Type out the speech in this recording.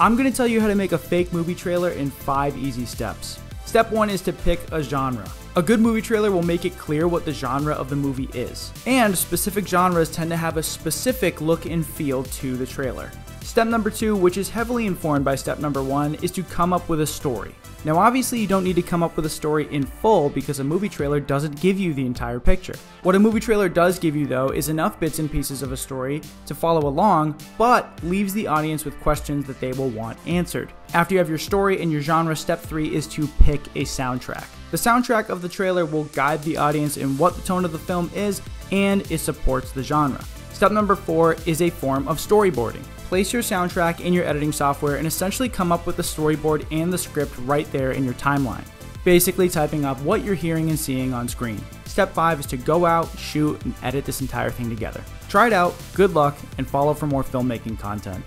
I'm going to tell you how to make a fake movie trailer in 5 easy steps. Step 1 is to pick a genre. A good movie trailer will make it clear what the genre of the movie is, and specific genres tend to have a specific look and feel to the trailer. Step number two, which is heavily informed by step number one, is to come up with a story. Now, obviously, you don't need to come up with a story in full because a movie trailer doesn't give you the entire picture. What a movie trailer does give you, though, is enough bits and pieces of a story to follow along, but leaves the audience with questions that they will want answered. After you have your story and your genre, step three is to pick a soundtrack. The soundtrack of the trailer will guide the audience in what the tone of the film is and it supports the genre. Step number four is a form of storyboarding. Place your soundtrack in your editing software and essentially come up with the storyboard and the script right there in your timeline. Basically, typing up what you're hearing and seeing on screen. Step 5 is to go out, shoot, and edit this entire thing together. Try it out, good luck, and follow for more filmmaking content.